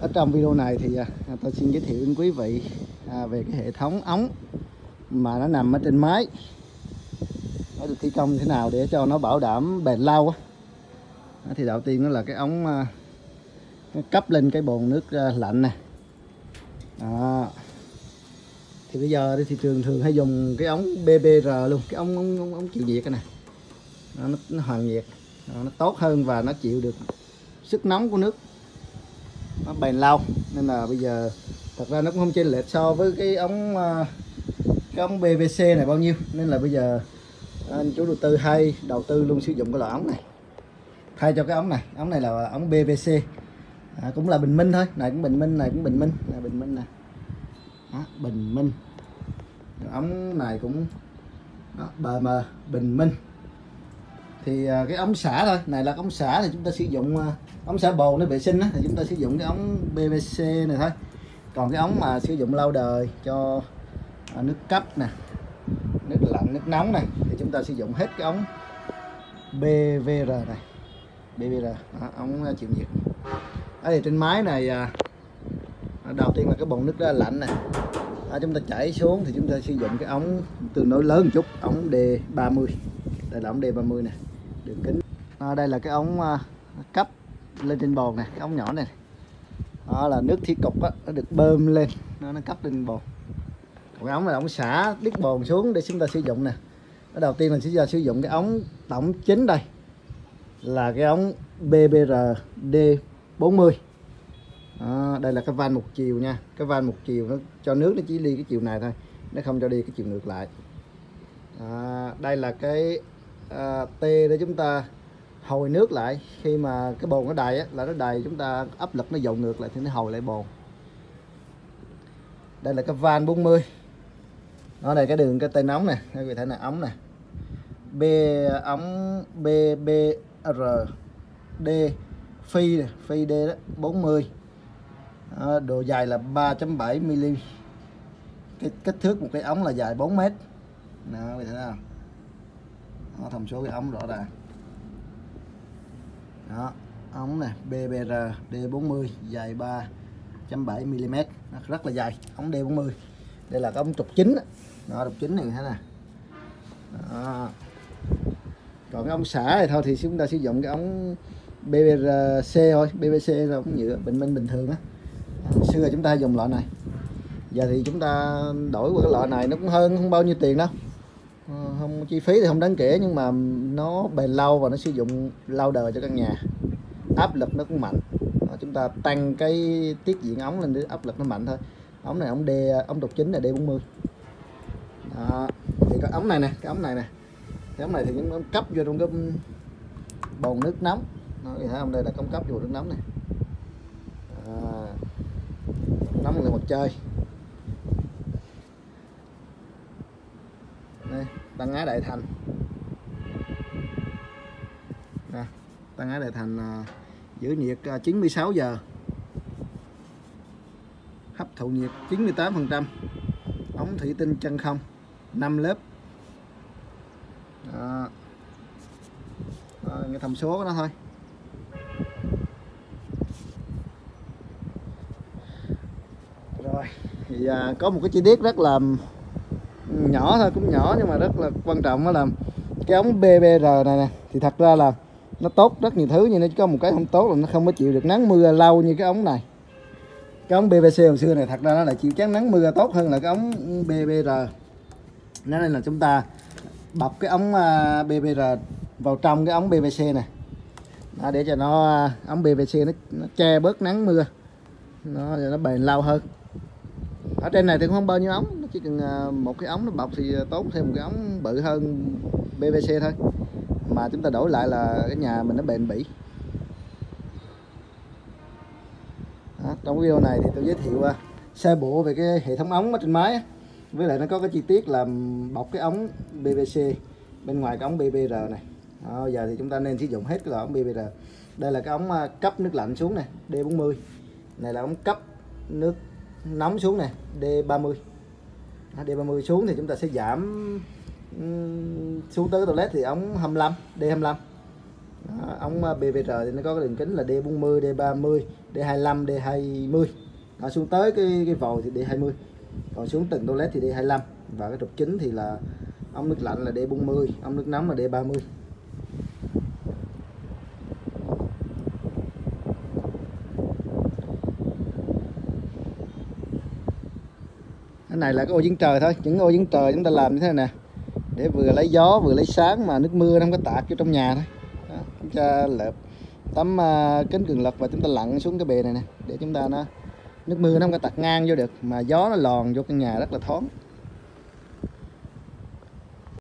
ở trong video này thì à, tôi xin giới thiệu đến quý vị à, về cái hệ thống ống mà nó nằm ở trên máy. Nó được thi công thế nào để cho nó bảo đảm bền lâu thì đầu tiên nó là cái ống à, nó cấp lên cái bồn nước à, lạnh nè. À, thì bây giờ thì thị trường thường hay dùng cái ống BBR luôn cái ống ống, ống, ống chịu nhiệt này nó, nó, nó hoàn nhiệt nó, nó tốt hơn và nó chịu được sức nóng của nước nó bền lâu nên là bây giờ thật ra nó cũng không chênh lệch so với cái ống ờ, cái ống PVC này bao nhiêu. Nên là bây giờ anh chủ đầu tư hay đầu tư luôn sử dụng cái loại ống này. Thay cho cái ống này. Ống này là ống PVC à, cũng là bình minh thôi. Này cũng bình minh này cũng bình minh. Này bình minh nè. Đó, bình minh. Ống này cũng đó, bờ mờ bình minh thì à, cái ống xả thôi. Này là ống xả thì chúng ta sử dụng à, ống xả bồn để vệ sinh đó. thì chúng ta sử dụng cái ống PVC này thôi. Còn cái ống mà sử dụng lâu đời cho à, nước cấp nè nước lạnh nước nóng này thì chúng ta sử dụng hết cái ống BVR này. BVR đó, ống chịu nhiệt. Ở thì trên máy này đầu tiên là cái bồn nước đó lạnh này à, chúng ta chảy xuống thì chúng ta sử dụng cái ống tương đối lớn một chút ống D30 đây là ống D30 nè đường kính. À, đây là cái ống à, cấp lên trên bồn này cái ống nhỏ này đó là nước thi cục đó, nó được bơm lên nó, nó cấp lên bồn. Còn cái ống này là ống xả đít bồn xuống để chúng ta sử dụng nè. Cái đầu tiên là chúng ta sử dụng cái ống tổng chính đây là cái ống BBR D40 à, đây là cái van một chiều nha. Cái van một chiều nó cho nước nó chỉ đi cái chiều này thôi nó không cho đi cái chiều ngược lại. À, đây là cái à, tê để chúng ta hồi nước lại. Khi mà cái bồn nó đầy á, là nó đầy chúng ta áp lực nó dồn ngược lại thì nó hồi lại bồn. Đây là cái van 40 nó đây cái đường cái tay nóng nè các vị thấy là ống nè. B ống b b r D phi nè, phi D đó 40 đó, độ dài là 3.7 mm cái kích thước một cái ống là dài 4 mét. Nè các vị thấy không đó, thông số cái ống rõ ràng. Đó ống này BBR D40 dài 3.7 mm nó rất là dài ống D40 đây là cái ống trục chính nó trục chính này thế nè. Đó. còn cái ống xả này thôi thì chúng ta sử dụng cái ống BBRC thôi. BBC là ống nhựa bình minh bình thường á. Xưa chúng ta dùng loại này. Giờ thì chúng ta đổi qua cái loại này nó cũng hơn không bao nhiêu tiền đâu. Ờ, không chi phí thì không đáng kể nhưng mà nó bền lâu và nó sử dụng lâu đời cho căn nhà. Áp lực nó cũng mạnh. Đó, chúng ta tăng cái tiết diện ống lên để áp lực nó mạnh thôi. Ống này ống D ống trục chính là D40 Đó. thì cái ống này nè cái ống này nè. Cái ống này thì chúng cấp vô trong cái bồn nước nóng. Nó thì thấy không? Đây là công cấp vô nước nóng này. À, nóng là một chơi đây tăng á đại thành. Nè, tăng á đại thành à, giữ nhiệt à, 96 giờ. Hấp thụ nhiệt 98 phần trăm. Ống thủy tinh chân không 5 lớp. À, à, cái thông số của nó thôi. Rồi thì à, có một cái chi tiết rất là nhỏ thôi cũng nhỏ nhưng mà rất là quan trọng đó là cái ống BBR này nè thì thật ra là nó tốt rất nhiều thứ nhưng nó chỉ có một cái không tốt là nó không có chịu được nắng mưa lâu như cái ống này. Cái ống PVC hồi xưa này thật ra nó là chịu chắn nắng mưa tốt hơn là cái ống BBR nên là chúng ta bọc cái ống à, BBR vào trong cái ống PVC này. Đó, để cho nó à, ống PVC nó, nó che bớt nắng mưa. Nó nó bền lâu hơn ở trên này thì cũng không bao nhiêu ống nó chỉ cần à, một cái ống nó bọc thì à, tốn thêm một cái ống bự hơn PVC thôi. Mà chúng ta đổi lại là cái nhà mình nó bền bỉ. Đó, trong video này thì tôi giới thiệu à, sơ bộ về cái hệ thống ống ở trên máy với lại nó có cái chi tiết là bọc cái ống PVC bên ngoài cái ống BBR này. Đó, giờ thì chúng ta nên sử dụng hết cái loại ống BBR đây là cái ống cấp nước lạnh xuống này D40 này là ống cấp nước nóng xuống này D30. D30 xuống thì chúng ta sẽ giảm ừ, xuống tới toilet thì ống 25 D25 Đó, ống à, BVR thì nó có cái đường kính là D40, D30, D25, D20 Đó, xuống tới cái cái vòi thì D20 còn xuống từng toilet thì D25 và cái trục chính thì là ống nước lạnh là D40 ống nước nóng là D30 cái này là cái ô giếng trời thôi. Những ô giếng trời chúng ta làm như thế này nè. Để vừa lấy gió vừa lấy sáng mà nước mưa nó không có tạt vô trong nhà thôi. Đó, chúng ta lợp tấm uh, à, kính cường lực và chúng ta lặn xuống cái bề này nè. Để chúng ta nó nước mưa nó không có tạt ngang vô được mà gió nó lòn vô căn nhà rất là thoáng.